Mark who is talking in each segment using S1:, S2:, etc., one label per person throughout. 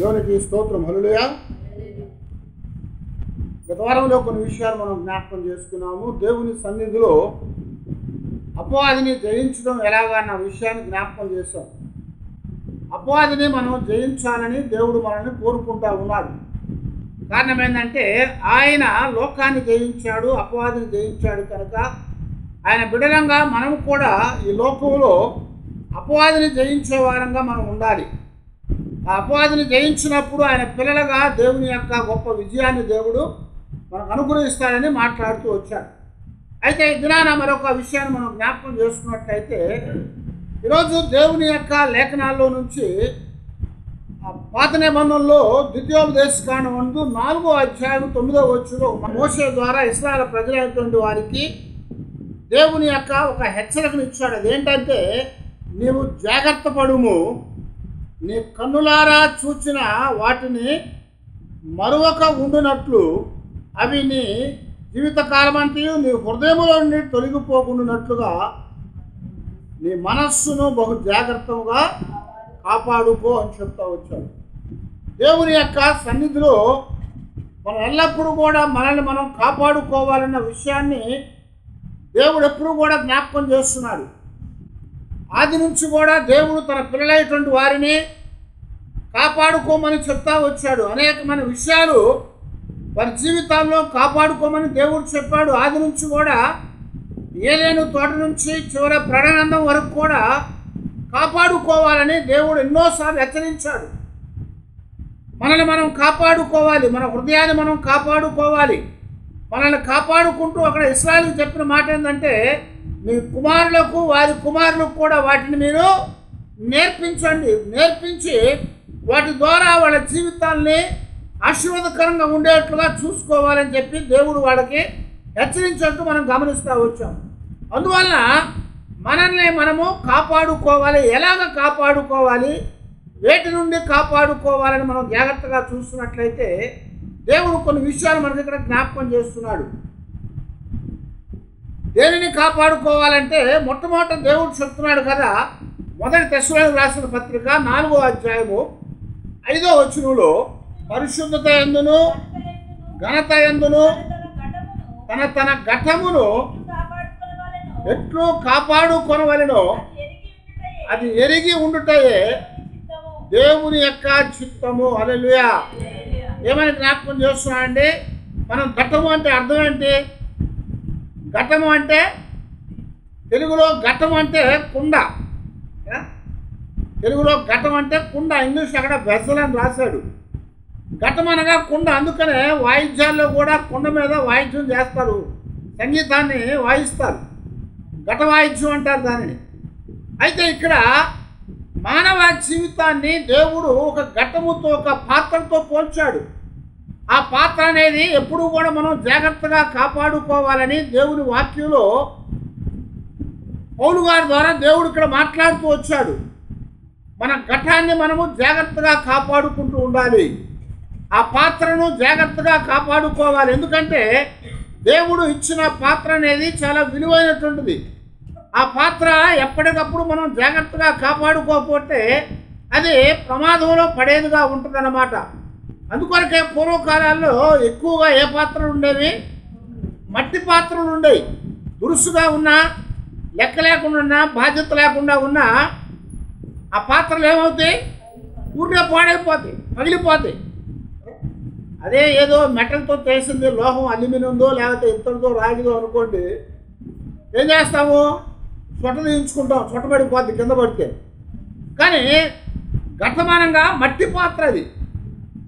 S1: దేవునికి స్తోత్రం. హలులుయా గత వారంలో కొన్ని విషయాలు మనం జ్ఞాపకం చేసుకున్నాము. దేవుని సన్నిధిలో అపవాదిని జయించడం ఎలాగా అన్న విషయాన్ని జ్ఞాపకం చేశాం. అపవాదిని మనం జయించాలని దేవుడు మనల్ని కోరుకుంటా ఉన్నాడు. కారణం ఏంటంటే ఆయన లోకాన్ని జయించాడు అపవాదిని జయించాడు కనుక ఆయన బిడలంగా మనం కూడా ఈ లోకంలో అపవాదిని జయించే వారంగా మనం ఉండాలి. ఆ అపవాదిని జయించినప్పుడు ఆయన పిల్లలుగా దేవుని యొక్క గొప్ప విజయాన్ని దేవుడు మనకు అనుగ్రహిస్తాడని మాట్లాడుతూ వచ్చాడు. అయితే ఈ దినాన మరొక విషయాన్ని మనం జ్ఞాపకం చేసుకున్నట్లయితే ఈరోజు దేవుని యొక్క లేఖనాల్లో నుంచి ఆ పాత నిబంధనలో ద్వితీయోపదేశకాండం ముందు నాలుగో అధ్యాయం తొమ్మిదో వచ్చులో మోసే ద్వారా ఇస్రాయల్ ప్రజలైనటువంటి వారికి దేవుని యొక్క ఒక హెచ్చరికను ఇచ్చాడు. అదేంటంటే నీవు జాగ్రత్త పడుము నీ కన్నులారా చూచిన వాటిని మరొక ఉండునట్లు అవి నీ జీవితకాలమంతయు నీ హృదయంలోని నుండి తొలగిపోకుండానట్లుగా నీ మనస్సును బహు జాగ్రత్తగా కాపాడుకో అని చెప్తా వచ్చాడు. దేవుని యొక్క సన్నిధిలో మనం ఎల్లప్పుడూ కూడా మనల్ని మనం కాపాడుకోవాలన్న విషయాన్ని దేవుడు ఎప్పుడూ కూడా జ్ఞాపకం చేస్తున్నాడు. ఆది నుంచి కూడా దేవుడు తన పిల్లలైనటువంటి వారిని కాపాడుకోమని చెప్తా వచ్చాడు. అనేకమైన విషయాలు వారి జీవితాల్లో కాపాడుకోమని దేవుడు చెప్పాడు. ఆది నుంచి కూడా ఏలేను తోట నుంచి చివరి ప్రణానందం వరకు కూడా కాపాడుకోవాలని దేవుడు ఎన్నోసార్లు హెచ్చరించాడు. మనల్ని మనం కాపాడుకోవాలి. మన హృదయాన్ని మనం కాపాడుకోవాలి. మనల్ని కాపాడుకుంటూ అక్కడ ఇస్రాయల్కి చెప్పిన మాట ఏంటంటే మీ కుమారులకు వారి కుమారులకు కూడా వాటిని మీరు నేర్పించండి. నేర్పించి వాటి ద్వారా వాళ్ళ జీవితాల్ని ఆశీర్వాదకరంగా ఉండేట్లుగా చూసుకోవాలని చెప్పి దేవుడు వాళ్ళకి హెచ్చరించినట్టు మనం గమనిస్తూ వచ్చాం. అందువలన మనల్ని మనము కాపాడుకోవాలి. ఎలాగ కాపాడుకోవాలి? వేటి నుండి కాపాడుకోవాలని మనం జాగ్రత్తగా చూస్తున్నట్లయితే దేవుడు కొన్ని విషయాలు మనకి ఇక్కడ జ్ఞాపకం చేస్తున్నాడు. దేనిని కాపాడుకోవాలంటే మొట్టమొదట దేవుడు చెప్తున్నాడు కదా మొదటి తెశలకు రాసిన పత్రిక నాలుగో అధ్యాయము ఐదో వచనంలో పరిశుద్ధత ఎందును ఘనత ఎందును తన తన ఘటమును ఎట్లు కాపాడుకొనవలెనో అది ఎరిగి ఉండుటయే దేవుని యొక్క చిత్తము. అలలుయా ఏమని జ్ఞాపకం చేస్తున్నామండి మనం ఘటము అంటే అర్థం ఏంటి? ఘటము అంటే తెలుగులో ఘటం అంటే కుండ. తెలుగులో ఘటం అంటే కుండ. ఇంగ్లీష్ అక్కడ వెసల్ అని రాశాడు. ఘటం అనగా కుండ. అందుకనే వాయిద్యాల్లో కూడా కుండ మీద వాయిద్యం చేస్తారు. సంగీతాన్ని వాయిస్తారు. ఘట వాయిద్యం అంటారు దానిని. అయితే ఇక్కడ మానవ జీవితాన్ని దేవుడు ఒక ఘట్టముతో ఒక పాత్రతో పోల్చాడు. ఆ పాత్ర అనేది ఎప్పుడూ కూడా మనం జాగ్రత్తగా కాపాడుకోవాలని దేవుని వాక్యంలో పౌలు గారి ద్వారా దేవుడు ఇక్కడ మాట్లాడుతూ వచ్చాడు. మన ఘటాన్ని మనము జాగ్రత్తగా కాపాడుకుంటూ ఉండాలి. ఆ పాత్రను జాగ్రత్తగా కాపాడుకోవాలి. ఎందుకంటే దేవుడు ఇచ్చిన పాత్ర అనేది చాలా విలువైనటువంటిది. ఆ పాత్ర ఎప్పటికప్పుడు మనం జాగ్రత్తగా కాపాడుకోకపోతే అది ప్రమాదంలో పడేదిగా ఉంటుందన్నమాట. అందుకొరకే పూర్వకాలాల్లో ఎక్కువగా ఏ పాత్రలు ఉండేవి? మట్టి పాత్రలు ఉండేవి. దురుసుగా ఉన్నా లెక్క లేకుండా ఉన్నా బాధ్యత లేకుండా ఉన్నా ఆ పాత్రలు ఏమవుతాయి? ఊరికే పాడైపోతాయి పగిలిపోతాయి. అదే ఏదో మెటల్తో చేసింది లోహం అల్యూమినియందో లేకపోతే ఇత్తడితో రాగిదో అనుకోండి ఏం చేస్తాము? చొట్ట తీయించుకుంటాం చొట్టబడిపోద్ది కింద పడితే. కానీ గతమానంగా మట్టి పాత్ర అది.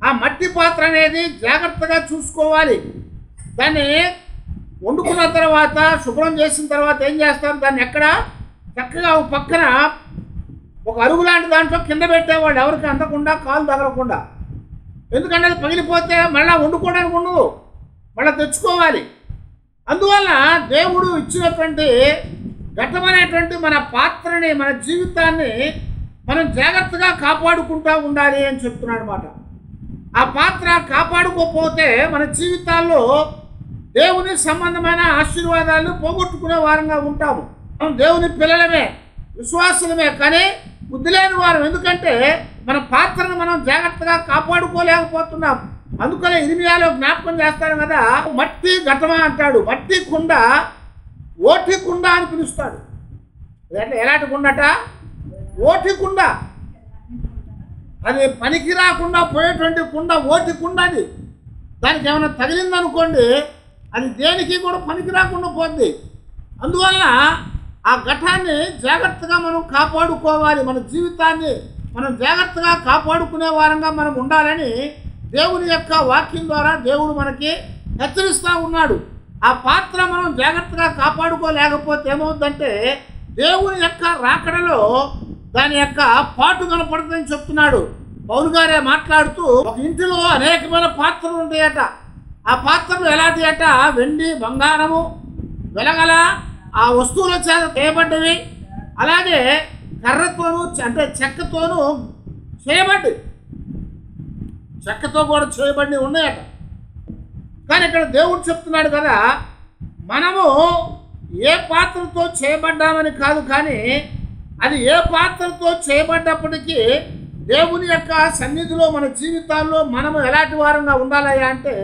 S1: ఆ మట్టి పాత్ర అనేది జాగ్రత్తగా చూసుకోవాలి. దాన్ని వండుకున్న తర్వాత శుభ్రం చేసిన తర్వాత ఏం చేస్తారు? దాన్ని ఎక్కడ? చక్కగా ఒక పక్కన ఒక అరుగు లాంటి దాంట్లో కింద పెట్టేవాళ్ళు ఎవరికి అందకుండా కాలు తగలకుండా. ఎందుకంటే అది పగిలిపోతే మళ్ళీ వండుకోవడానికి ఉండదు. మళ్ళీ తెచ్చుకోవాలి. అందువల్ల దేవుడు ఇచ్చినటువంటి ఘట్టమైనటువంటి మన పాత్రని మన జీవితాన్ని మనం జాగ్రత్తగా కాపాడుకుంటూ ఉండాలి అని చెప్తున్నాడు అనమాట ఆ పాత్ర కాపాడుకోకపోతే మన జీవితాల్లో దేవుని సంబంధమైన ఆశీర్వాదాలు పోగొట్టుకునే వారంగా ఉంటాము. మనం దేవుని పిల్లలమే విశ్వాసులమే కానీ బుద్ధి లేని వారం. ఎందుకంటే మన పాత్రను మనం జాగ్రత్తగా కాపాడుకోలేకపోతున్నాం. అందుకనే ఇరిమియాలో జ్ఞాపకం చేస్తాడు కదా మట్టి ఘటమా అంటాడు. మట్టి కుండ ఓటి కుండ అని పిలుస్తాడు. ఎలాంటి కుండట ఓటి కుండ. అది పనికి రాకుండా పోయేటువంటి కుండ ఓటి కుండ అది. దానికి ఏమైనా తగిలిందనుకోండి అది దేనికి కూడా పనికి రాకుండా పోద్ది. అందువల్ల ఆ ఘటాన్ని జాగ్రత్తగా మనం కాపాడుకోవాలి. మన జీవితాన్ని మనం జాగ్రత్తగా కాపాడుకునే వారంగా మనం ఉండాలని దేవుని యొక్క వాక్యం ద్వారా దేవుడు మనకి హెచ్చరిస్తూ ఉన్నాడు. ఆ పాత్ర మనం జాగ్రత్తగా కాపాడుకోలేకపోతే ఏమవుద్దంటే దేవుని యొక్క రాకడలో దాని యొక్క పాటు కనపడుతుందని చెప్తున్నాడు. పౌరు గారే మాట్లాడుతూ ఒక ఇంటిలో అనేకమైన పాత్రలు ఉంటాయట. ఆ పాత్రలు ఎలాంటి అట? వెండి బంగారము వెలగల ఆ వస్తువుల చేత చేయబడ్డవి. అలాగే కర్రతోనూ అంటే చెక్కతోనూ చేయబడ్డవి. చెక్కతో కూడా చేయబడి ఉన్నాయట. కానీ ఇక్కడ దేవుడు చెప్తున్నాడు కదా మనము ఏ పాత్రతో చేయబడ్డామని కాదు కానీ అది ఏ పాత్రతో చేయబడ్డప్పటికీ దేవుని యొక్క సన్నిధిలో మన జీవితాల్లో మనము ఎలాంటి వారంగా ఉండాలయ్యా అంటే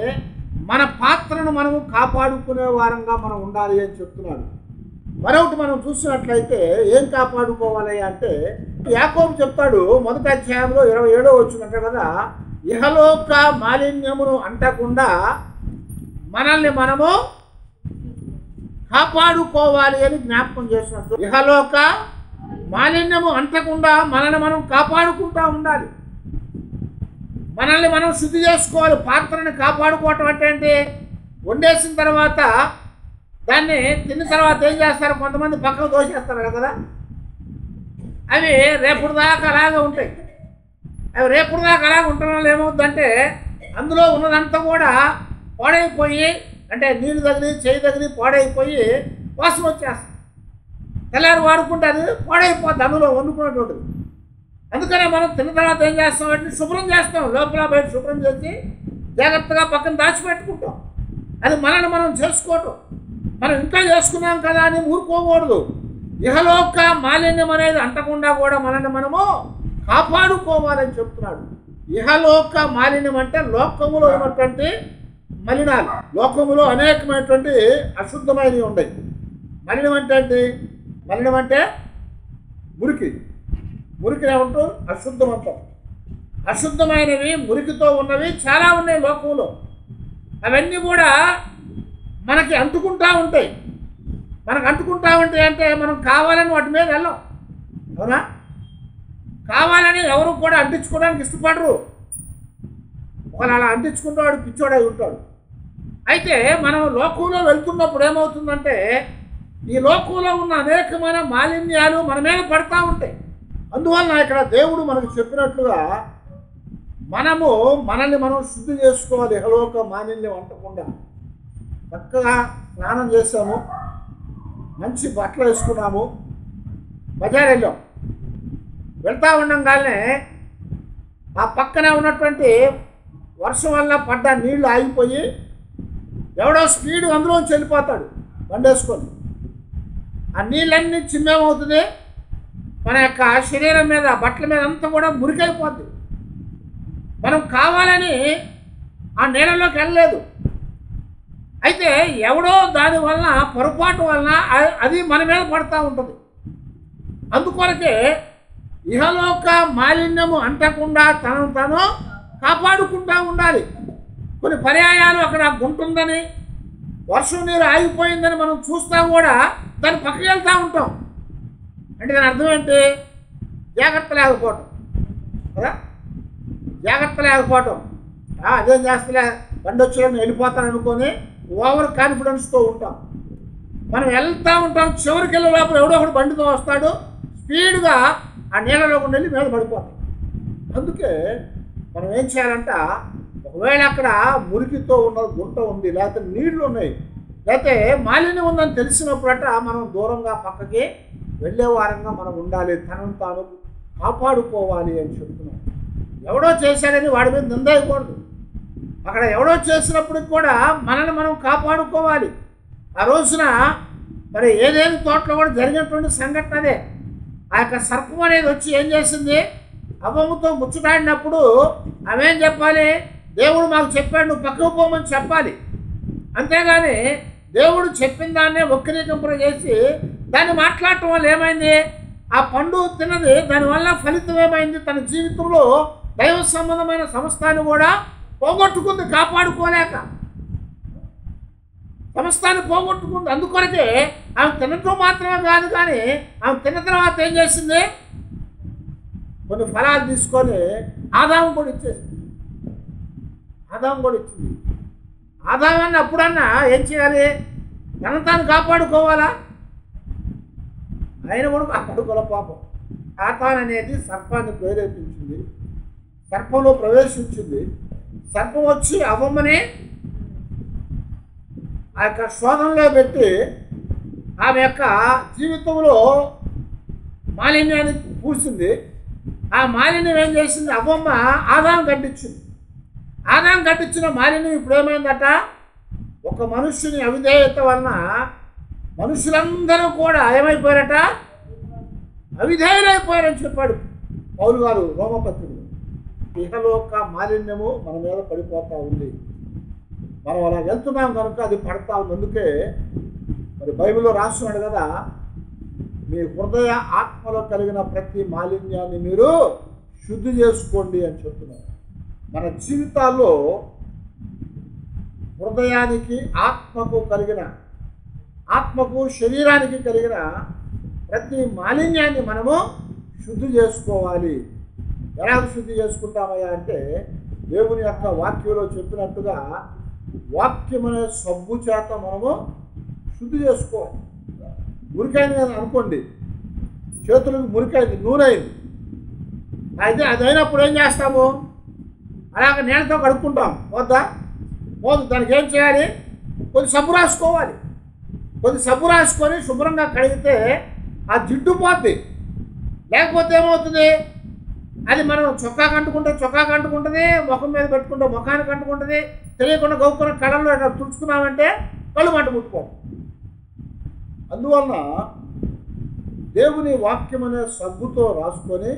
S1: మన పాత్రను మనము కాపాడుకునే వారంగా మనం ఉండాలి అని చెప్తున్నాడు. మరొకటి మనం చూసినట్లయితే ఏం కాపాడుకోవాలి అంటే యాకోబు చెప్తాడు మొదటి అధ్యాయంలో ఇరవై ఏడో వచ్చినట్టు కదా ఇహలోక మాలిన్యమును అంటకుండా మనల్ని మనము కాపాడుకోవాలి అని జ్ఞాపకం చేసినట్టు. ఇహలోక మాలిన్యము అంటకుండా మనల్ని మనం కాపాడుకుంటూ ఉండాలి. మనల్ని మనం శుద్ధి చేసుకోవాలి. పాత్రని కాపాడుకోవటం అంటే ఏంటి? వండేసిన తర్వాత దాన్ని తిన్న తర్వాత ఏం చేస్తారు? కొంతమంది పక్కకు దోషేస్తారు కదా అవి రేపుడు దాకా అలాగే ఉంటాయి. అవి రేపుడు దాకా అలాగే ఉండడం వల్ల ఏమవుతుందంటే అందులో ఉన్నదంతా కూడా పాడైపోయి అంటే నీళ్ళు తగిలి చేయి తగిలి పాడైపోయి వాసన వచ్చేస్తుంది. తెల్లారి వాడుకుంటే అది పాడైపోద్ది అందులో వండుకున్నటువంటిది అందుకనే మనం తిన్న తర్వాత ఏం చేస్తాం? వాటిని శుభ్రం చేస్తాం. లోపల బయట శుభ్రం చేసి జాగ్రత్తగా పక్కన దాచిపెట్టుకుంటాం. అది మనల్ని మనం చేసుకోవటం. మనం ఇంట్లో చేసుకున్నాం కదా అని ఊరుకోకూడదు. ఇహలోక మాలిన్యం అనేది అంటకుండా కూడా మనల్ని మనము కాపాడుకోవాలని చెప్తున్నాడు. ఇహలోక మాలిన్యం అంటే లోకములో ఉన్నటువంటి మలినాలు. లోకములో అనేకమైనటువంటి అశుద్ధమైనవి ఉన్నాయి మలినం అంటే ఏంటి? మలినం అంటే మురికి. మురికి ఏమంటూ అశుద్ధం అంటాం అశుద్ధమైనవి మురికితో ఉన్నవి చాలా ఉన్నాయి లోకంలో. అవన్నీ కూడా మనకి అంటుకుంటా ఉంటాయి. మనకు అంటుకుంటా ఉంటాయి అంటే మనం కావాలని వాటి మీద వెళ్ళాం. అవునా? కావాలని ఎవరు కూడా అంటించుకోవడానికి ఇష్టపడరు. ఒకవేళ అలా అంటించుకుంటే వాడు పిచ్చోడై ఉంటాడు. అయితే మనం లోకంలో వెళ్తున్నప్పుడు ఏమవుతుందంటే ఈ లోకంలో ఉన్న అనేకమైన మాలిన్యాలు మన మీద పడతా ఉంటాయి. అందువలన ఇక్కడ దేవుడు మనకు చెప్పినట్లుగా మనము మనల్ని మనం శుద్ధి చేసుకోవాలి ఇహలోక మాలిన్యం అంటకుండా. చక్కగా స్నానం చేసాము మంచి బట్టలు వేసుకున్నాము బజార్ వెళ్ళాం. వెళ్తా ఉండంగానే ఆ పక్కనే ఉన్నటువంటి వర్షం వల్ల పడ్డ నీళ్ళు ఆగిపోయి ఎవడో స్పీడ్ అందులోంచి వెళ్ళిపోతాడు బండి వేసుకొని ఆ నీళ్ళన్నీ చిమ్మేమవుతుంది? మన యొక్క శరీరం మీద బట్టల మీద అంతా కూడా మురికైపోద్ది. మనం కావాలని ఆ నీళ్ళలోకి వెళ్ళలేదు. అయితే ఎవడో దాని వలన పొరపాటు వలన అది మన మీద పడుతూ ఉంటుంది. అందుకొరకే ఇహలోక మాలిన్యము అంటకుండా తనను తాను కాపాడుకుంటూ ఉండాలి. కొన్ని పర్యాయాలు అక్కడ గుంటుందని వర్షం నీరు ఆగిపోయిందని మనం చూస్తా కూడా దాని పక్కకి వెళ్తూ ఉంటాం. అంటే దాని అర్థం ఏంటి? జాగ్రత్త లేకపోవటం. కదా? జాగ్రత్త లేకపోవటం. అదేం చేస్తలే? బండి వచ్చి వెళ్ళిపోతాను అనుకొని ఓవర్ కాన్ఫిడెన్స్తో ఉంటాం. మనం వెళ్తూ ఉంటాం చివరికి వెళ్ళే లోపల ఎవడో ఒకడు బండితో వస్తాడు స్పీడ్గా ఆ నీళ్ళలోకి వెళ్ళి మీద పడిపోతాం. అందుకే మనం ఏం చేయాలంటే ఒకవేళ అక్కడ మురికితో ఉన్న గుంట ఉంది లేకపోతే నీళ్ళు ఉన్నాయి లేకపోతే మాలిన్యం ఉందని తెలిసినప్పుడట మనం దూరంగా పక్కకి వెళ్ళే వారంగా మనం ఉండాలి తనను తాను కాపాడుకోవాలి అని చెప్తున్నాం ఎవడో చేశాడని వాడి మీద నిందయకూడదు అక్కడ ఎవడో చేసినప్పటికి కూడా మనల్ని మనం కాపాడుకోవాలి. ఆ రోజున మరి ఏదేని తోటలో కూడా జరిగినటువంటి సంఘటన అదే. ఆ యొక్క సర్పం అనేది వచ్చి ఏం చేసింది? అవ్వముతో ముచ్చుటాడినప్పుడు అవేం చెప్పాలి? దేవుడు మాకు చెప్పాడు నువ్వు పక్కకు పోమని చెప్పాలి. అంతేగాని దేవుడు చెప్పిన దాన్నే వక్రీకరింప చేసి దాన్ని మాట్లాడటం వల్ల ఏమైంది? ఆ పండు తిన్నది దానివల్ల ఫలితం ఏమైంది? తన జీవితంలో దైవ సంబంధమైన సంస్థాన్ని కూడా పోగొట్టుకుంది కాపాడుకోలేక. సంస్థాన్ని పోగొట్టుకుంది. అందుకొరకే ఆమె తినటం మాత్రమే కాదు కానీ ఆమె తిన్న తర్వాత ఏం చేసింది? కొన్ని ఫలాలు తీసుకొని ఆదాము కూడా ఇచ్చేసింది. ఆదాం కూడా ఇచ్చింది. అన్న అప్పుడన్నా ఏం చేయాలి? తన తాను కాపాడుకోవాలా? ఆయన కూడా కాపాడుకోలే పాపం. ఆతాన్ అనేది సర్పాన్ని ప్రేరేపించింది. సర్పంలో ప్రవేశించింది. సర్పం వచ్చి అవ్వమని ఆ యొక్క శోధంలో పెట్టి ఆమె యొక్క జీవితంలో మాలిన్యాన్ని పూసింది. ఆ మాలిన్యం ఏం చేసింది? అవ్వమ్మ ఆదాం కట్టించింది. ఆదాం కట్టించిన మాలిన్యం ఇప్పుడు ఏమైందట? ఒక మనుష్యుని అవిధేయత వలన మనుషులందరూ కూడా ఏమైపోయారట? అవిధేయులైపోయారని చెప్పాడు పౌరు గారు రోమపత్రుడు ఇహలోక మాలిన్యము మన మీద పడిపోతూ ఉంది. మనం అలా వెళ్తున్నాం కనుక అది పడతా ఉంది. అందుకే మరి బైబిల్లో రాస్తున్నాడు కదా మీ హృదయ ఆత్మలో కలిగిన ప్రతి మాలిన్యాన్ని మీరు శుద్ధి చేసుకోండి అని చెప్తున్నారు మన జీవితాల్లో హృదయానికి ఆత్మకు కలిగిన ఆత్మకు శరీరానికి కలిగిన ప్రతి మాలిన్యాన్ని మనము శుద్ధి చేసుకోవాలి. ఎలా శుద్ధి చేసుకుంటామయ్యా అంటే దేవుని యొక్క వాక్యంలో చెప్పినట్టుగా వాక్యం అనే సబ్బు చేత మనము శుద్ధి చేసుకోవాలి. మురికైంది కదా అనుకోండి చేతులకు మురికైంది నూనె అయింది. అయితే అదైనప్పుడు ఏం చేస్తాము? అలాగ నీళ్ళతో కడుక్కుంటాం. పోద్దా? పోదు. దానికి ఏం చేయాలి? కొద్ది సబ్బు రాసుకోవాలి. కొద్ది సబ్బు రాసుకొని శుభ్రంగా కడిగితే ఆ జిడ్డు పోద్ది. లేకపోతే ఏమవుతుంది? అది మనం చొక్కా కంటుకుంటే చొక్కా కంటుకుంటుంది ముఖం మీద పెట్టుకుంటే ముఖానికి కంటుకుంటుంది తెలియకుండా గౌక్కున్న కళ్ళల్లో ఇట్లా తుడుచుకున్నామంటే కళ్ళు మంట ముట్టుకోం అందువలన దేవుని వాక్యం అనే సబ్బుతో రాసుకొని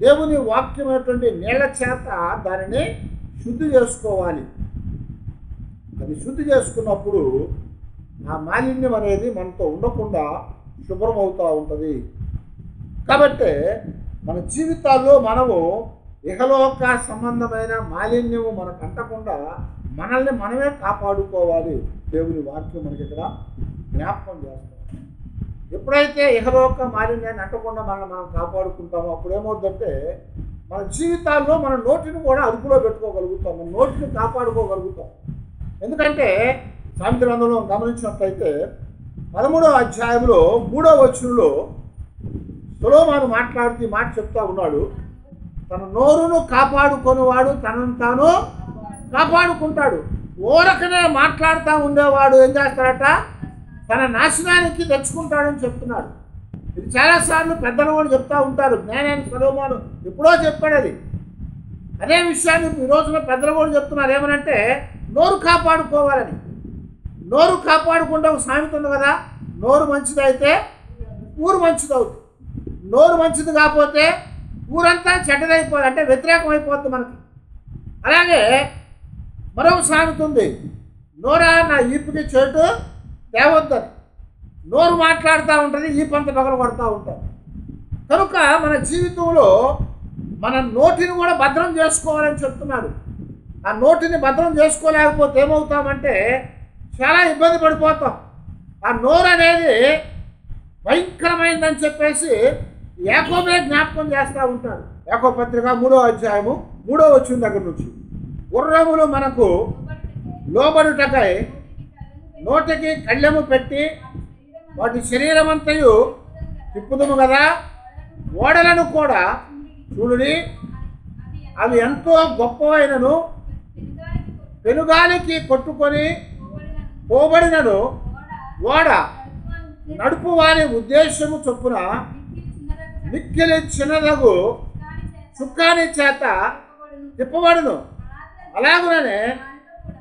S1: దేవుని వాక్యమైనటువంటి నేల చేత దానిని శుద్ధి చేసుకోవాలి. అది శుద్ధి చేసుకున్నప్పుడు ఆ మాలిన్యం అనేది మనతో ఉండకుండా శుభ్రం అవుతూ ఉంటుంది. కాబట్టి మన జీవితాల్లో మనము ఇహలోక సంబంధమైన మాలిన్యము మనకు అంటకుండా మనల్ని మనమే కాపాడుకోవాలి. దేవుని వాక్యం మనకి ఇక్కడ జ్ఞాపకం చేస్తాం ఎప్పుడైతే ఇహలోక మాలిన్యాన్ని అంటకుండా మనల్ని మనం కాపాడుకుంటామో అప్పుడు ఏమవుతుందంటే మన జీవితాల్లో మన నోటిని కూడా అదుపులో పెట్టుకోగలుగుతాం మన నోటిని కాపాడుకోగలుగుతాం. ఎందుకంటే సామెత గ్రంథంలో గమనించినట్లయితే పదమూడవ అధ్యాయంలో మూడవ వచనంలో సులోమాను మాట్లాడుతూ మాట చెప్తా ఉన్నాడు. తన నోరును కాపాడుకునేవాడు తనను తాను కాపాడుకుంటాడు. ఓరకనే మాట్లాడుతూ ఉండేవాడు ఏం చేస్తాడట? తన నాశనానికి తెచ్చుకుంటాడని చెప్తున్నాడు. ఇది చాలాసార్లు పెద్దలు కూడా చెప్తూ ఉంటారు. జ్ఞానాన్ని సలోమాను ఎప్పుడో చెప్పాడు అది. అదే విషయాన్ని ఈ రోజున పెద్దలు కూడా చెప్తున్నారు. ఏమనంటే నోరు కాపాడుకోవాలని. నోరు కాపాడుకుంటే ఒక సామెత ఉంది కదా నోరు మంచిదైతే ఊరు మంచిది అవుతుంది నోరు మంచిది కాకపోతే ఊరంతా చెడ్డదైపోదు అంటే వ్యతిరేకం అయిపోద్ది మనకి. అలాగే మరొక సామెత ఉంది. నోరా నా ఈపుకి చెట్టు తేవద్దని నోరు మాట్లాడుతూ ఉంటుంది ఈ పంత పగల కొడుతూ ఉంటారు. కనుక మన జీవితంలో మన నోటిని కూడా భద్రం చేసుకోవాలని చెప్తున్నాడు. ఆ నోటిని భద్రం చేసుకోలేకపోతే ఏమవుతామంటే చాలా ఇబ్బంది పడిపోతాం. ఆ నోరు అనేది భయంకరమైందని చెప్పేసి ఏకోపే జ్ఞాపకం చేస్తూ ఉంటాడు. ఏకో పత్రిక మూడో అధ్యాయము మూడో వచ్చిన దగ్గర నుంచి. గుర్రములు మనకు లోబడుటకై నోటికి కళ్ళెము పెట్టి వాటి శరీరమంతయు తిప్పుదుము కదా? ఓడలను కూడా చూడుని అవి ఎంతో గొప్పవైనను పెనుగాలికి కొట్టుకొని పోబడినను ఓడ నడుపు వారి ఉద్దేశము చొప్పున మిక్కిలి చిన్నదగు చుక్కాని చేత తిప్పబడును. అలాగుననే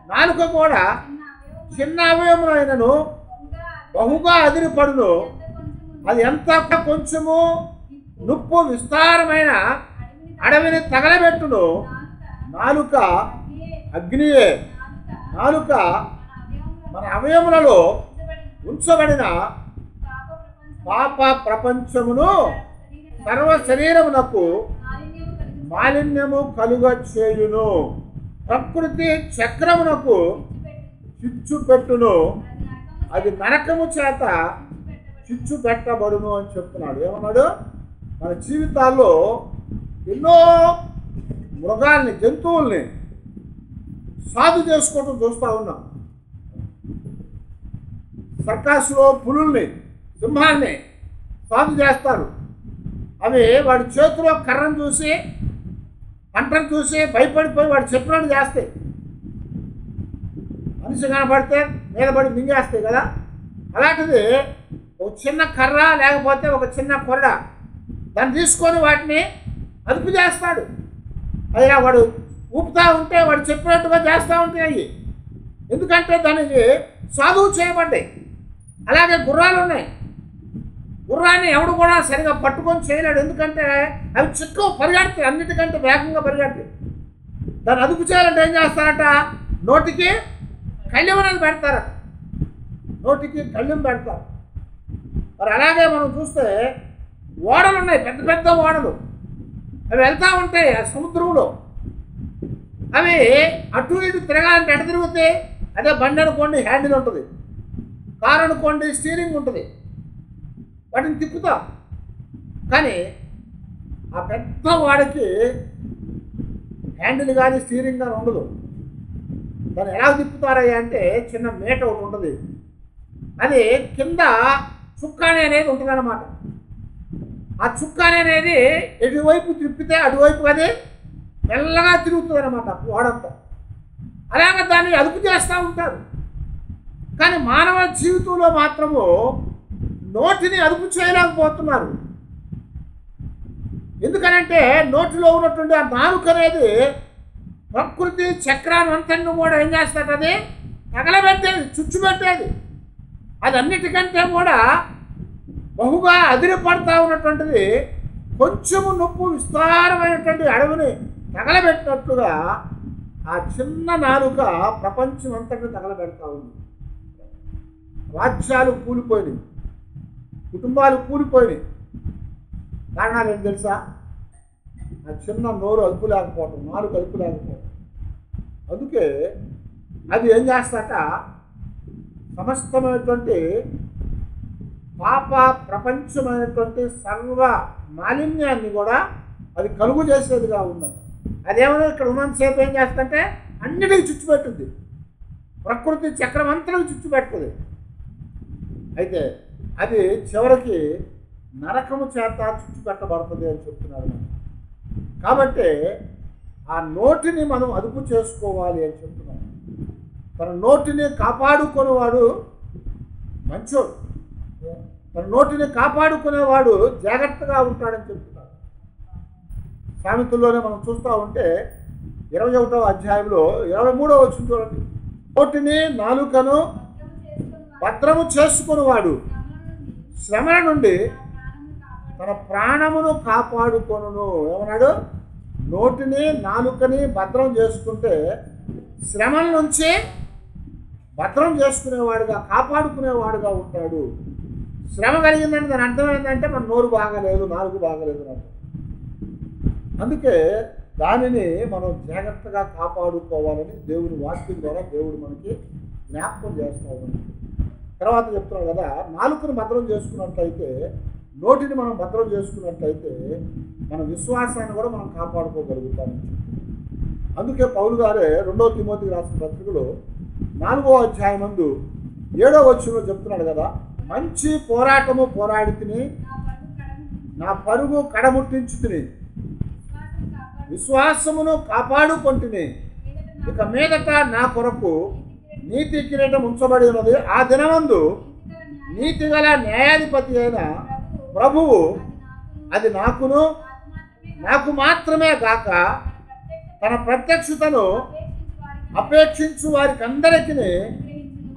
S1: నాలుక కూడా చిన్న అవయములైనను బహుగా అదిరిపడును. అది ఎంత కొంచెము? నుప్పు విస్తారమైన అడవిని తగలబెట్టును. నాలుక అగ్నియే. నాలుక మన అవయములలో ఉంచబడిన పాప ప్రపంచమును సర్వ శరీరమునకు మాలిన్యము కలుగ చేయును ప్రకృతి చక్రమునకు చిచ్చు పెట్టును. అది నరకము చేత చిచ్చు పెట్టబడును అని చెప్తున్నాడు. ఏమన్నాడు? మన జీవితాల్లో ఎన్నో మృగాల్ని జంతువుల్ని సాధు చేసుకోవటం చూస్తూ ఉన్నాం. సర్కాసులో పులుల్ని సింహాన్ని సాధు చేస్తారు. అవి వాడి చేతిలో కర్రను చూసి పంటను చూసి భయపడిపోయి వాడు చెప్పినట్టు చేస్తాయి. మనిషి కనపడితే నిలబడి మింగేస్తాయి కదా? అలాంటిది ఒక చిన్న కర్ర లేకపోతే ఒక చిన్న కొరడ దాన్ని తీసుకొని వాటిని అదుపు చేస్తాడు. అయినా వాడు ఊపుతా ఉంటే వాడు చెప్పినట్టుగా చేస్తూ ఉంటాయి ఎందుకంటే దానికి సాధువు చేయబడ్డాయి. అలాగే గుర్రాలు ఉన్నాయి. గుర్రాన్ని ఎవడు కూడా సరిగా పట్టుకొని చేయలేడు. ఎందుకంటే అవి చిక్కు పరిగెడతాయి అన్నిటికంటే వేగంగా పరిగెడతాయి. దాన్ని అదుపు చేయాలంటే ఏం చేస్తారట? నోటికి కళ్ళెం పెడతారు. నోటికి కళ్ళెం పెడతారు. మరి అలాగే మనం చూస్తే ఓడలు ఉన్నాయి పెద్ద పెద్ద ఓడలు. అవి వెళ్తూ ఉంటాయి ఆ సముద్రంలో. అవి అటు ఇటు తిరగాలంటే ఎట తిరుగుతాయి అదే బండి అనుకోండి హ్యాండిల్ ఉంటుంది. కారు అనుకోండి స్టీరింగ్ ఉంటుంది. వాటిని తిప్పుతాం. కానీ ఆ పెద్ద వాడికి హ్యాండిల్ కానీ స్టీరింగ్ కానీ ఉండదు. దాన్ని ఎలా తిప్పుతారయ్యా అంటే చిన్న మేట ఒకటి ఉంటుంది. అది కింద చుక్కానే అనేది ఉంటుంది అనమాట ఆ చుక్కానే అనేది ఎటువైపు తిప్పితే అటువైపు అది మెల్లగా తిరుగుతుంది అనమాట ఓడంతా అలాగే దాన్ని అదుపు చేస్తూ ఉంటారు. కానీ మానవ జీవితంలో మాత్రము నోటిని అదుపు చేయలేకపోతున్నారు. ఎందుకనంటే నోటిలో ఉన్నటువంటి ఆ నాలుక అనేది ప్రకృతి చక్రాన్ని అంతను కూడా ఏం చేస్తాడు అది? తగలబెట్టేది చుచ్చుపెట్టేది అది అన్నిటికంటే కూడా బహుగా అదిరిపడతా ఉన్నటువంటిది కొంచెము నొప్పు విస్తారమైనటువంటి అడవిని తగలబెట్టినట్లుగా ఆ చిన్న నాలుక ప్రపంచం అంతటిని తగలబెడతా ఉంది. రాజ్యాలు కూలిపోయినాయి. కుటుంబాలు కూలిపోయినాయి. కారణాలు ఏంటి తెలుసా? ఆ చిన్న నోరు అదుపు లేకపోవటం నాలుగు అదుపు లేకపోవటం. అందుకే అది ఏం చేస్తాట సమస్తమైనటువంటి పాప ప్రపంచమైనటువంటి సర్వ మాలిన్యాన్ని కూడా అది కలుగు చేసేదిగా ఉన్నది. అదేమన్నా ఇక్కడ ఉన్నంతసేపు ఏం చేస్తుంటే అన్నిటికీ చుచ్చుపెట్టుంది ప్రకృతి చక్రం అంతటికి అయితే అది చివరికి నరకము చేత చుచ్చుపెట్టబడుతుంది అని చెప్తున్నారు కాబట్టి ఆ నోటిని మనం అదుపు చేసుకోవాలి అని చెప్తున్నాను తన నోటిని కాపాడుకునేవాడు మంచోడు. తన నోటిని కాపాడుకునేవాడు జాగ్రత్తగా ఉంటాడని చెప్తున్నాడు. సామెతల్లోనే మనం చూస్తూ ఉంటే ఇరవై ఒకటవ అధ్యాయంలో ఇరవై మూడవ వచ్చిన చూడండి. నోటిని నాలుకను భద్రము చేసుకునేవాడు. శ్రమ నుండి తన ప్రాణమును కాపాడుకొను ఏమన్నాడు? నోటిని నాలుకని భద్రం చేసుకుంటే శ్రమల నుంచి భద్రం చేసుకునేవాడుగా కాపాడుకునేవాడుగా ఉంటాడు. శ్రమ కలిగిందంటే దాని అర్థం ఏంటంటే మన నోరు బాగలేదు నాలుగు బాగాలేదు నాకు అందుకే దానిని మనం జాగ్రత్తగా కాపాడుకోవాలని దేవుని వాక్యం ద్వారా దేవుడు మనకి జ్ఞాపకం చేస్తా ఉన్నాడు. తర్వాత చెప్తున్నాడు కదా నాలుకను భద్రం చేసుకున్నట్లయితే నోటిని మనం భద్రం చేసుకున్నట్లయితే మన విశ్వాసాన్ని కూడా మనం కాపాడుకోగలుగుతాం. అందుకే పౌలు గారే రెండవ తిమోతికి రాసిన పత్రికలో నాలుగో అధ్యాయం ముందు ఏడో వచ్చులో చెప్తున్నాడు కదా మంచి పోరాటము పోరాడితిని నా పరుగు కడముట్టించు తిని విశ్వాసమును కాపాడుకొంటిని ఇక మీదట నా కొరకు నీతి కిరీటం ఉంచబడి ఉన్నది. ఆ దినమందు నీతి గల న్యాయాధిపతి అయిన ప్రభువు అది నాకును నాకు మాత్రమే కాక తన ప్రత్యక్షతను అపేక్షించు వారికి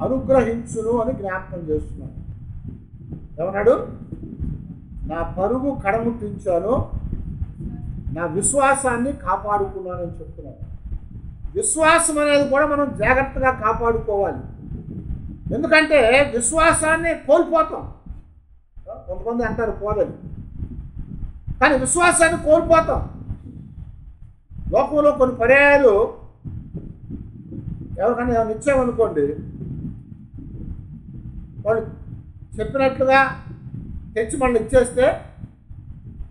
S1: అనుగ్రహించును అని జ్ఞాపకం చేస్తున్నాడు. ఏమన్నాడు? నా పరుగు కడముట్టించాను నా విశ్వాసాన్ని కాపాడుకున్నానని చెప్తున్నాను విశ్వాసం అనేది కూడా మనం జాగ్రత్తగా కాపాడుకోవాలి. ఎందుకంటే విశ్వాసాన్ని కోల్పోతాం. కొంతమంది అంటారు పోదని. కానీ విశ్వాసాన్ని కోల్పోతాం. లోకంలో కొన్ని పర్యాయాలు ఎవరికైనా ఏమైనా ఇచ్చామనుకోండి వాళ్ళు చెప్పినట్లుగా తెచ్చి మళ్ళీ ఇచ్చేస్తే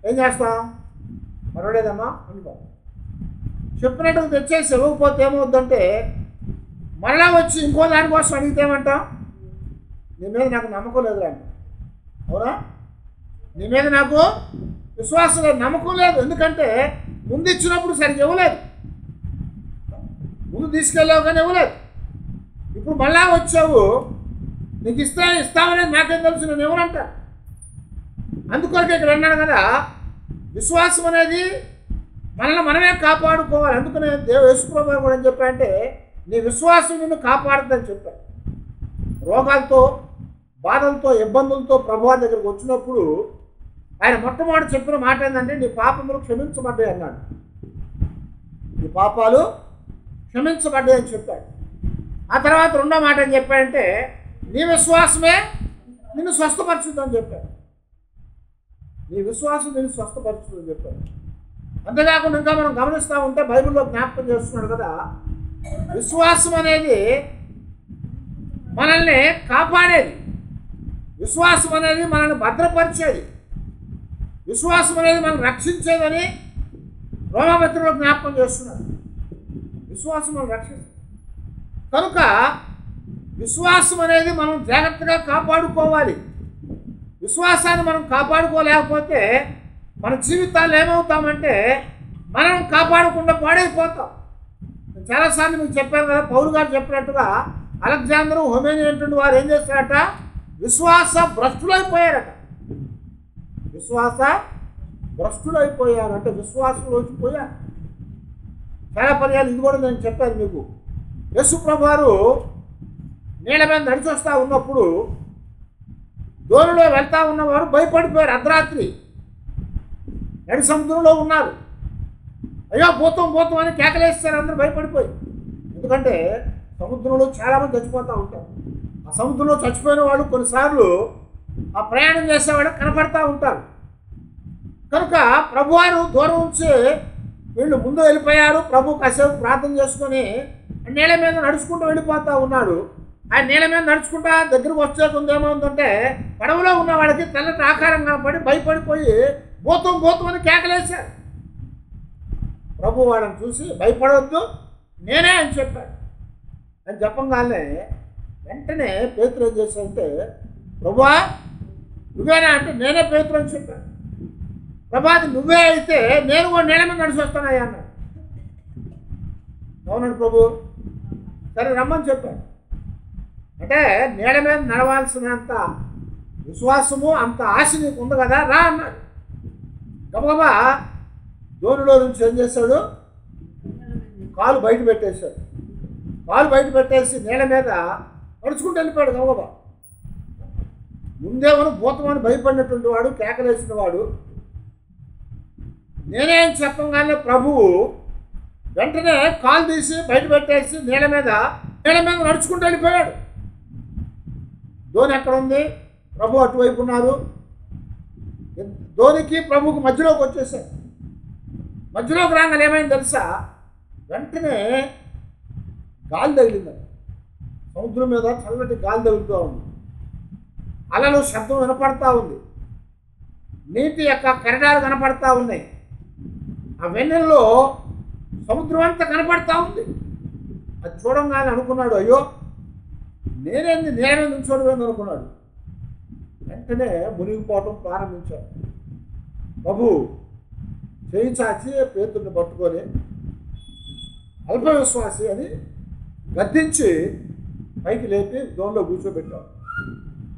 S1: ఏం చేస్తాం? మరవలేదమ్మా అనుకో. చెప్పినట్టుగా తెచ్చేసి ఇవ్వకపోతే ఏమవుద్దంటే మళ్ళా వచ్చి ఇంకో దానికోసం అడిగితే ఏమంటాం? నీ మీద నాకు నమ్మకం లేదు అంట. అవునా? నీ మీద నాకు విశ్వాసం లేదు నమ్మకం లేదు. ఎందుకంటే ముందు ఇచ్చినప్పుడు సరిగ్గా ఇవ్వలేదు. ముందు తీసుకెళ్ళావు కానీ ఇవ్వలేదు. ఇప్పుడు మళ్ళా వచ్చావు నీకు ఇస్తా ఇస్తామనేది నాకేం తెలుసు నేను ఎవరంట అందుకొరకు ఇక్కడ అన్నాను కదా విశ్వాసం అనేది మనల్ని మనమే కాపాడుకోవాలి. అందుకనే దేవ యేసుప్రభు కూడా ఏం చెప్పాడంటే నీ విశ్వాసం నిన్ను కాపాడుతుందని చెప్పాను రోగాలతో బాధలతో ఇబ్బందులతో ప్రభు దగ్గరికి వచ్చినప్పుడు ఆయన మొట్టమొదటి చెప్పిన మాట ఏంటంటే నీ పాపములు క్షమించబడ్డాయి అన్నాడు. నీ పాపాలు క్షమించబడ్డాయి అని చెప్పాడు. ఆ తర్వాత రెండో మాట ఏం చెప్పాడంటే నీ విశ్వాసమే నిన్ను స్వస్థపరుచుద్దని చెప్పాడు. నీ విశ్వాసం నిన్ను స్వస్థపరుచుద్దని చెప్పాడు. అంతేకాకుండా ఇంకా మనం గమనిస్తూ ఉంటే బైబిల్లో జ్ఞాపకం చేస్తున్నాడు కదా విశ్వాసం అనేది మనల్ని కాపాడేది. విశ్వాసం అనేది మనల్ని భద్రపరిచేది. విశ్వాసం అనేది మనం రక్షించేదని రోమమిత్రులు జ్ఞాపకం చేస్తున్నారు. విశ్వాసం మనం రక్షిస్తుంది. కనుక విశ్వాసం అనేది మనం జాగ్రత్తగా కాపాడుకోవాలి. విశ్వాసాన్ని మనం కాపాడుకోలేకపోతే మన జీవితాలు ఏమవుతామంటే మనం కాపాడకుండా పాడైపోతాం. చాలాసార్లు మీకు చెప్పాను కదా పౌరు గారు చెప్పినట్టుగా అలెగ్జాండర్ హొమేని వారు ఏం చేస్తారట? విశ్వాస భ్రష్టులైపోయారట విశ్వాస భ్రష్టులైపోయారు అంటే విశ్వాసంలోకి పోయారు. చాలా పర్యాలు ఇది కూడా నేను చెప్పాను మీకు. యశుప్రభు నీళ్ళ మీద నడిచొస్తా ఉన్నప్పుడు దోణిలో వెళ్తా ఉన్నవారు భయపడిపోయారు. అర్ధరాత్రి నడి సముద్రంలో ఉన్నారు. అయ్యో పోతాం పోతాం అని కేకలేస్తారు. అందరూ భయపడిపోయి. ఎందుకంటే సముద్రంలో చాలామంది చచ్చిపోతూ ఉంటారు. ఆ సముద్రంలో చచ్చిపోయిన వాళ్ళు కొన్నిసార్లు ఆ ప్రయాణం చేసేవాడు కనపడతా ఉంటారు. కనుక ప్రభువారు దూరం ఉంచి వీళ్ళు ముందు వెళ్ళిపోయారు. ప్రభు కాసేపు ప్రార్థన చేసుకొని నీళ్ళ మీద నడుచుకుంటూ వెళ్ళిపోతూ ఉన్నాడు. ఆ నీళ్ళ మీద నడుచుకుంటా దగ్గరకు వచ్చేది ఏమవుతుందంటే పడవలో ఉన్న వాళ్ళకి తెల్లటి ఆకారం కనపడి భయపడిపోయి భూతం భూతం అని కేకలేశారు. ప్రభు వాళ్ళని చూసి భయపడవద్దు నేనే అని చెప్పాడు. అని చెప్పగానే వెంటనే పేతురు ఏం చేశాడంటే ప్రభా నువ్వేనా అంటే నేనే పేతురు అని చెప్పాను ప్రభా అది నువ్వే అయితే నేను కూడా నీళ్ళ మీద నడిచి వస్తానయ్యా అన్నాడు. అవునండి ప్రభు. సరే రమ్మని చెప్పాడు అంటే నేల మీద నడవాల్సినంత విశ్వాసము అంత ఆశ నీకు ఉంది కదా రా అన్నాడు. గబగబా దోనిలో నుంచి ఏం చేశాడు? కాలు బయట పెట్టేశాడు. కాలు బయట పెట్టేసి నేల మీద నడుచుకుంటూ వెళ్ళిపోయాడు గబగబా. ముందేమో భూతమని భయపడినటువంటి వాడు కేకలేసిన వాడు. నేనేం చెప్పగానే ప్రభువు వెంటనే కాలు తీసి బయట పెట్టేసి నీళ్ళ మీద నీళ్ళ మీద నడుచుకుంటూ వెళ్ళిపోయాడు. ధోని ఎక్కడ ఉంది? ప్రభు అటువైపు ఉన్నారు. ధోనికి ప్రభుకి మధ్యలోకి వచ్చేసాడు. మధ్యలోకి రాగానే ఏమైంది తెలుసా? వెంటనే గాలి తగిలిందండి సముద్రం మీద చల్లటి గాలి తగులుతూ ఉంది. అలలు శబ్దం వినపడతా ఉంది. నీటి యొక్క కరడాలు కనపడతా ఉన్నాయి. ఆ వెన్నెల్లో సముద్రం అంతా కనపడతా ఉంది. అది చూడంగానే అనుకున్నాడు అయ్యో నేనేంది నేనే నిల్చోడమేంది అనుకున్నాడు. వెంటనే మునిగిపోవటం ప్రారంభించాడు. ప్రభు చేయి చాచి పేతుడిని పట్టుకొని అల్ప విశ్వాసి అని గద్దించి పైకి లేపి దోన్లో కూర్చోబెట్టాం.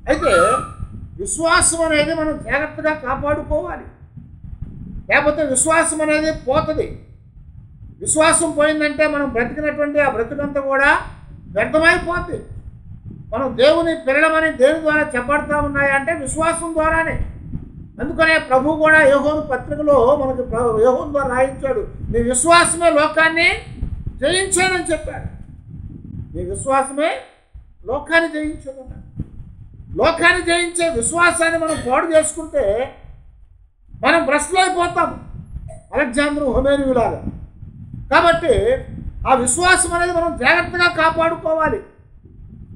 S1: అయితే విశ్వాసం అనేది మనం జాగ్రత్తగా కాపాడుకోవాలి. లేకపోతే విశ్వాసం అనేది పోతుంది. విశ్వాసం పోయిందంటే మనం బ్రతికినటువంటి ఆ బ్రతుకంతా కూడా వ్యర్థమైపోతుంది మనం దేవుని పెరడమని దేని ద్వారా చెప్పబడతా ఉన్నాయంటే విశ్వాసం ద్వారానే. అందుకనే ప్రభు కూడా యోహోను పత్రికలో మనకి ప్ర- యోహోను ద్వారా రాయించాడు నీ విశ్వాసమే లోకాన్ని జయించానని చెప్పాడు. నీ విశ్వాసమే లోకాన్ని జయించాడన్నాడు లోకాన్ని జయించే విశ్వాసాన్ని మనం పాడు చేసుకుంటే మనం భ్రష్టులు అయిపోతాం. అలెగ్జాంద్రు హొమేనియులాగా కాబట్టి ఆ విశ్వాసం అనేది మనం జాగ్రత్తగా కాపాడుకోవాలి.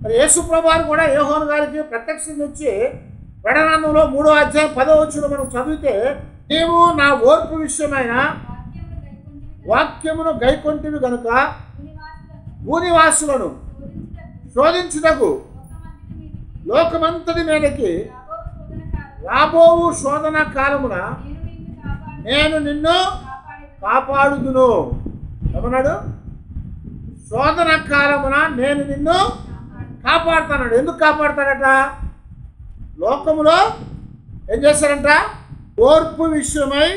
S1: మరి యేసు ప్రభువారు కూడా యోహోను గారికి ప్రత్యక్షించి ప్రకటనలో మూడో అధ్యాయం పదో వచ్చిన మనం చదివితే నీవు నా ఓర్పు విషయమైన వాక్యమును గైకొంటివి గనుక భూనివాసులను శోధించుటకు లోకమంతటి మీదకి రాబోవు శోధన కాలమున నేను నిన్ను కాపాడుదును. ఏమన్నాడు? శోధన కాలమున నేను నిన్ను కాపాడుతాడు ఎందుకు కాపాడతాడట? లోకములో ఏం చేశారంట? ఓర్పు విషయమై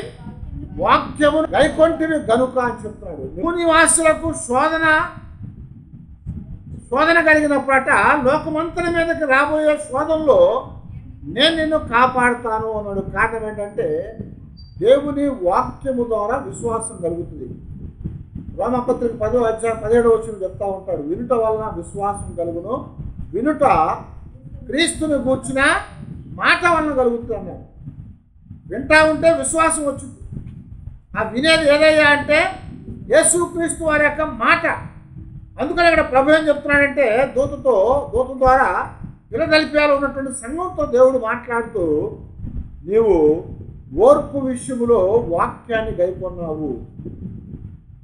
S1: వాక్యము గైకొంటిని గనుక అని చెప్తున్నాడు. భూనివాసులకు శోధన శోధన కలిగినప్పుడట లోకమంతల మీదకి రాబోయే శోధనలో నేను నిన్ను కాపాడుతాను అన్నాడు. కారణం ఏంటంటే దేవుని వాక్యము ద్వారా విశ్వాసం కలుగుతుంది. రోమపత్రిక పదో అధ్యాయం పదిహేడు వచ్చిన చెప్తా ఉంటాడు. వినుట వలన విశ్వాసం కలుగును. వినుట క్రీస్తుని కూర్చున్న మాట వలన కలుగుతుంది అన్నాడు. వింటా ఉంటే విశ్వాసం వచ్చింది. ఆ వినేది ఏదయ్యా అంటే యేసుక్రీస్తు వారి యొక్క మాట. అందుకని ఇక్కడ ప్రభు ఏం చెప్తున్నాడంటే దూతతో దూత ద్వారా పిలదలిపియాలో ఉన్నటువంటి సంఘంతో దేవుడు మాట్లాడుతూ నీవు ఓర్పు విషయములో వాక్యాన్ని గైకొన్నావు.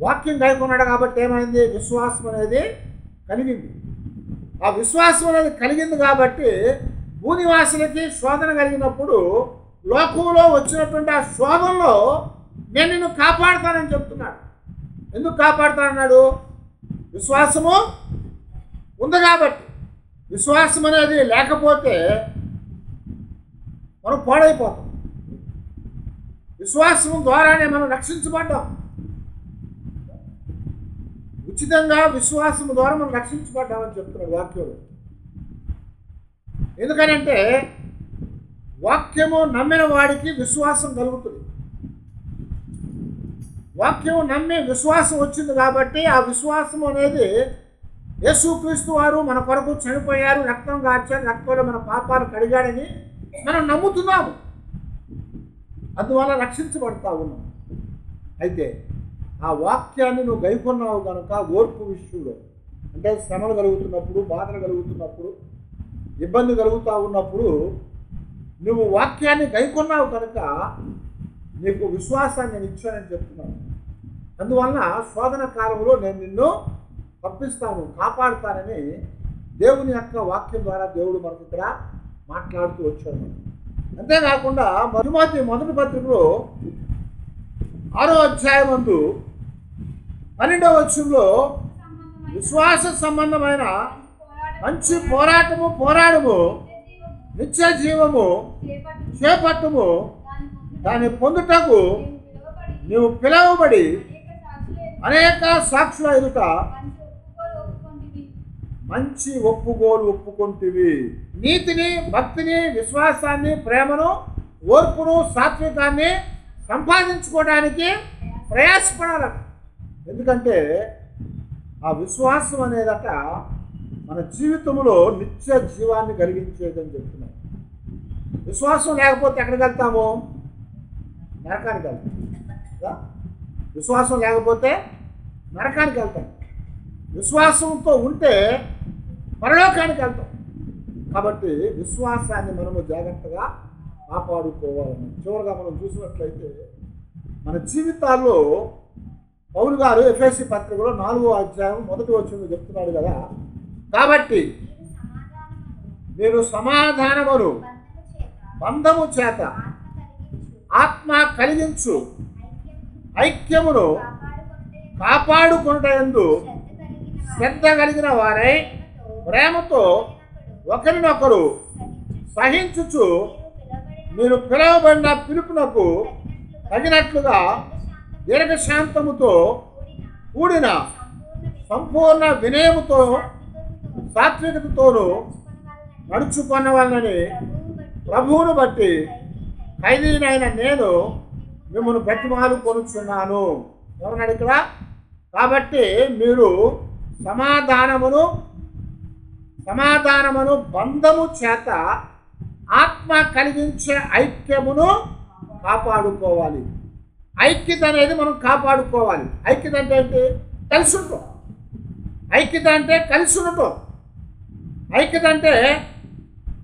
S1: వాక్యం గైకొన్నాడు కాబట్టి ఏమైంది? విశ్వాసం అనేది కలిగింది. ఆ విశ్వాసం అనేది కలిగింది కాబట్టి భూనివాసులకి శోధన కలిగినప్పుడు లోకంలో వచ్చినటువంటి ఆ శోధనలో నేను నిన్ను కాపాడుతానని చెప్తున్నాడు. ఎందుకు కాపాడుతానన్నాడు? విశ్వాసము ఉంది కాబట్టి. విశ్వాసం అనేది లేకపోతే మనం పాడైపోతాం. విశ్వాసం ద్వారానే మనం రక్షించబడ్డాం. ఉచితంగా విశ్వాసం ద్వారా మనం రక్షించబడ్డామని చెప్తున్నాడు వాక్యంలో ఎందుకనంటే వాక్యము నమ్మిన వాడికి విశ్వాసం కలుగుతుంది. వాక్యం నమ్మి విశ్వాసం వచ్చింది కాబట్టి ఆ విశ్వాసం అనేది యేసుక్రీస్తు వారు మన కొరకు చనిపోయారు రక్తం కార్చారు రక్తంలో మన పాపాలు కడిగాడని మనం నమ్ముతున్నాము. అందువల్ల రక్షించబడతా ఉన్నాం. అయితే ఆ వాక్యాన్ని నువ్వు గైకొన్నావు కనుక ఓర్పు విషయంలో అంటే శ్రమలు కలుగుతున్నప్పుడు బాధలు కలుగుతున్నప్పుడు ఇబ్బంది కలుగుతూ ఉన్నప్పుడు నువ్వు వాక్యాన్ని గైకొన్నావు కనుక నీకు విశ్వాసాన్ని నేను ఇచ్చానని చెప్తున్నాను. అందువలన శోధన కాలంలో నేను నిన్ను తప్పిస్తాను కాపాడుతానని దేవుని యొక్క వాక్యం ద్వారా దేవుడు మనకు ఇక్కడ మాట్లాడుతూ వచ్చాడు. అంతేకాకుండా మధుమతి మొదటి పత్రికలో ఆరో అధ్యాయం అందు పన్నెండవ వచ్చంలో విశ్వాస సంబంధమైన మంచి పోరాటము పోరాడము నిత్య జీవము చేపట్టము దాన్ని పొందుటకు నీవు పిలవబడి అనేక సాక్షుల ఎదుట మంచి ఒప్పుగోలు ఒప్పుకుంటివి. నీతిని భక్తిని విశ్వాసాన్ని ప్రేమను ఓర్పును సాత్వికాన్ని సంపాదించుకోవడానికి ప్రయాసపడాలట ఎందుకంటే ఆ విశ్వాసం అనేదట మన జీవితంలో నిత్య జీవాన్ని కలిగించేదని చెప్తున్నాం విశ్వాసం లేకపోతే ఎక్కడికి వెళ్తాము? నరకానికి వెళ్తాం? విశ్వాసం లేకపోతే నరకానికి వెళ్తాం. విశ్వాసంతో ఉంటే పరలోకానికి వెళ్తాం. కాబట్టి విశ్వాసాన్ని మనము జాగ్రత్తగా కాపాడుకోవాలని. చివరిగా మనం చూసినట్లయితే మన జీవితాల్లో పౌరు గారు ఎఫ్ఎస్సి పత్రికలో నాలుగో అధ్యాయం మొదటి వచ్చింది చెప్తున్నాడు కదా. కాబట్టి మీరు సమాధానమును బంధము చేత ఆత్మ కలిగించు. ఐక్యమును కాపాడుకుంటూ శ్రద్ధ కలిగిన వారై ప్రేమతో ఒకరినొకరు సహించుచు మీరు పిలవబడిన పిలుపునకు తగినట్లుగా దీర్ఘశాంతముతో కూడిన సంపూర్ణ వినయముతో సాత్వికతతోనూ నడుచుకున్న వాళ్ళని ప్రభువును బట్టి ఖైదీనైన నేను మిమ్మల్ని ప్రతిమాలు కొనుచున్నాను. ఏమన్నాడు ఇక్కడ? కాబట్టి మీరు సమాధానమును సమాధానమును బంధము చేత ఆత్మ కలిగించే ఐక్యమును కాపాడుకోవాలి. ఐక్యత అనేది మనం కాపాడుకోవాలి. ఐక్యత అంటే ఏంటి? కలిసి ఉంటాం ఐక్యత అంటే కలిసి ఉండటం. ఐక్యత అంటే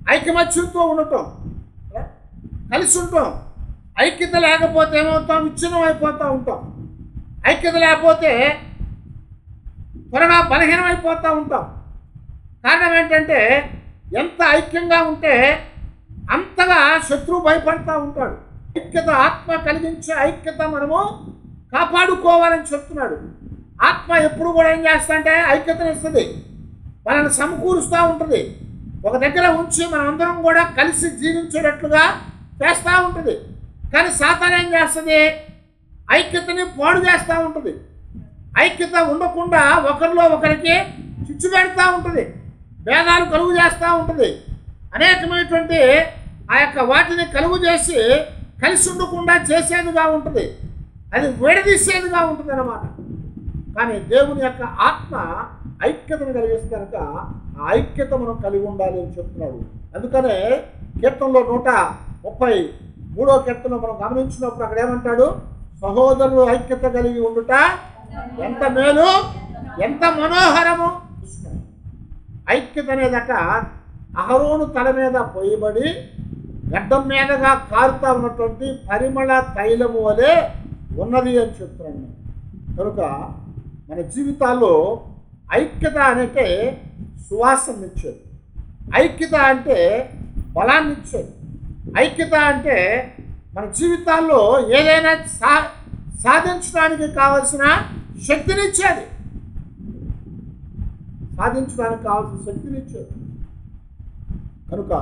S1: ఐకమత్యంతో ఉండటం. కలిసి ఉంటాం. ఐక్యత లేకపోతే ఏమవుతాం? విచ్ఛిన్నం అయిపోతూ ఉంటాం. ఐక్యత లేకపోతే త్వరగా బలహీనం అయిపోతూ ఉంటాం. కారణం ఏంటంటే ఎంత ఐక్యంగా ఉంటే అంతగా శత్రువు భయపడతా ఉంటాడు. ఐక్యత ఆత్మ కలిగించే ఐక్యత మనము కాపాడుకోవాలని చెప్తున్నాడు. ఆత్మ ఎప్పుడు కూడా ఏం చేస్తా అంటే ఐక్యతను ఇస్తుంది. మనల్ని సమకూరుస్తూ ఉంటుంది. ఒక దగ్గర ఉంచి మనమందరం కూడా కలిసి జీవించేటట్లుగా చేస్తూ ఉంటుంది. కానీ సాతాన్ ఏం చేస్తుంది? ఐక్యతని పాడు చేస్తూ ఉంటుంది. ఐక్యత ఉండకుండా ఒకరిలో ఒకరికి చిచ్చు పెడతా ఉంటుంది. భేదాలు కలుగు చేస్తూ ఉంటుంది. అనేకమైనటువంటి ఆ యొక్క వాటిని కలుగు చేసి కలిసి ఉండకుండా చేసేదిగా ఉంటుంది. అది విడదీసేదిగా ఉంటుంది అన్నమాట కానీ దేవుని యొక్క ఆత్మ ఐక్యతను కలిగిస్తే కనుక ఆ ఐక్యత మనం కలిగి ఉండాలి అని చెప్తున్నాడు. అందుకనే కీర్తనలో నూట ముప్పై మూడో కీర్తన మనం గమనించినప్పుడు అక్కడ ఏమంటాడు? సహోదరులు ఐక్యత కలిగి ఉండుట ఎంత మేలు ఎంత మనోహరము. ఐక్యత అనేదట అహరోను తల మీద పోయబడి గడ్డం మీదగా కారుతా ఉన్నటువంటి పరిమళ తైలము వలె ఉన్నది అని చెప్తున్నాను కనుక మన జీవితాల్లో ఐక్యత అంటే సువాసన ఇచ్చేది. ఐక్యత అంటే బలాన్నిచ్చేది. ఐక్యత అంటే మన జీవితాల్లో ఏదైనా సా సాధించడానికి కావలసిన శక్తినిచ్చేది. సాధించడానికి కావాల్సిన శక్తినిచ్చేది. కనుక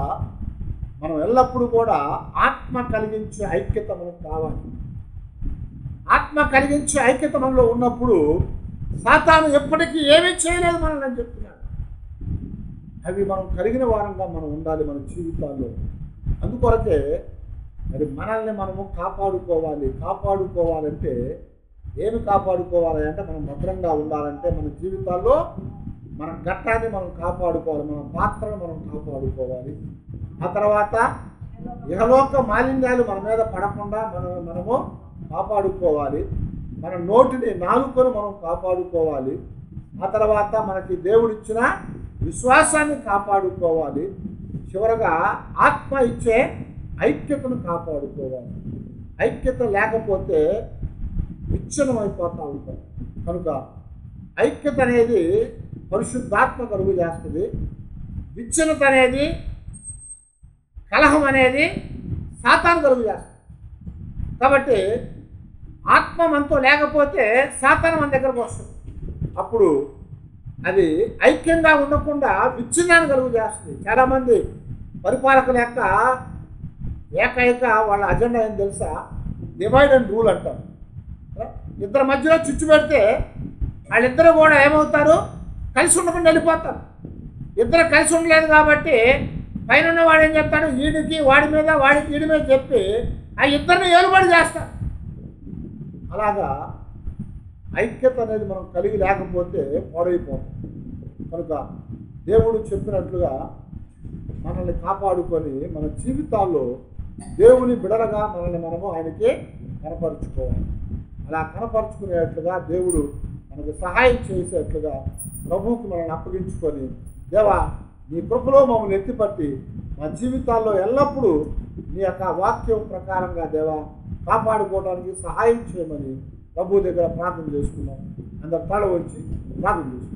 S1: మనం ఎల్లప్పుడూ కూడా ఆత్మ కలిగించే ఐక్యత మనకు కావాలి. ఆత్మ కలిగించే ఐక్యత మనలో ఉన్నప్పుడు సాతాను ఎప్పటికీ ఏమీ చేయలేదు మనల్ని అని చెప్తున్నాడు. అవి మనం కలిగిన వారంగా మనం ఉండాలి మన జీవితాల్లో. అందుకొరకే మరి మనల్ని మనము కాపాడుకోవాలి కాపాడుకోవాలంటే ఏమి కాపాడుకోవాలి అంటే మనం భద్రంగా ఉండాలంటే మన జీవితాల్లో మన ఘట్టాన్ని మనం కాపాడుకోవాలి మన పాత్రను మనం కాపాడుకోవాలి. ఆ తర్వాత ఇహలోక మాలిన్యాలు మన మీద పడకుండా మనం మనము కాపాడుకోవాలి. మన నోటిని నాలుకను మనం కాపాడుకోవాలి. ఆ తర్వాత మనకి దేవుడిచ్చిన విశ్వాసాన్ని కాపాడుకోవాలి. చివరగా ఆత్మ ఇచ్చే ఐక్యతను కాపాడుకోవాలి. ఐక్యత లేకపోతే విచ్ఛిన్నం అయిపోతూ ఉంటాం. కనుక ఐక్యత అనేది పరిశుద్ధాత్మ కలుగు చేస్తుంది. విచ్ఛిన్నత అనేది కలహం అనేది సాతాను కలుగు చేస్తుంది. కాబట్టి ఆత్మ మనతో లేకపోతే సాతాను మన దగ్గరకు వస్తుంది. అప్పుడు అది ఐక్యంగా ఉండకుండా విచ్ఛిన్నాన్ని కలుగు చేస్తుంది. చాలామంది పరిపాలకుల యొక్క ఏకైక వాళ్ళ అజెండా ఏం తెలుసా? డివైడ్ అండ్ రూల్ అంటారు. ఇద్దరి మధ్యలో చిచ్చు పెడితే వాళ్ళిద్దరూ కూడా ఏమవుతారు? కలిసి ఉండకుండా వెళ్ళిపోతారు. ఇద్దరు కలిసి ఉండలేదు కాబట్టి పైన ఉన్న వాడు ఏం చెప్తాడు? వీడికి వాడి మీద వాడికి వీడి మీద చెప్పి ఆ ఇద్దరిని ఏలుబడి చేస్తారు. అలాగా ఐక్యత అనేది మనం కలిగి లేకపోతే పాడైపోతాం. కనుక దేవుడు చెప్పినట్లుగా మనల్ని కాపాడుకొని మన జీవితాల్లో దేవుని బిడలగా మనల్ని మనము ఆయనకి కనపరుచుకోవాలి. అలా కనపరుచుకునేట్లుగా దేవుడు మనకు సహాయం చేసేట్లుగా ప్రభువుకు మనల్ని అప్పగించుకొని దేవా నీ కృపలో మమ్మల్ని ఎత్తిపట్టి మా జీవితాల్లో ఎల్లప్పుడూ నీ యొక్క వాక్యం ప్రకారంగా దేవా కాపాడుకోవడానికి సహాయం చేయమని ప్రభు దగ్గర ప్రార్థన చేసుకున్నాం. అందరు తల వచ్చి ప్రార్థన చేసుకున్నాం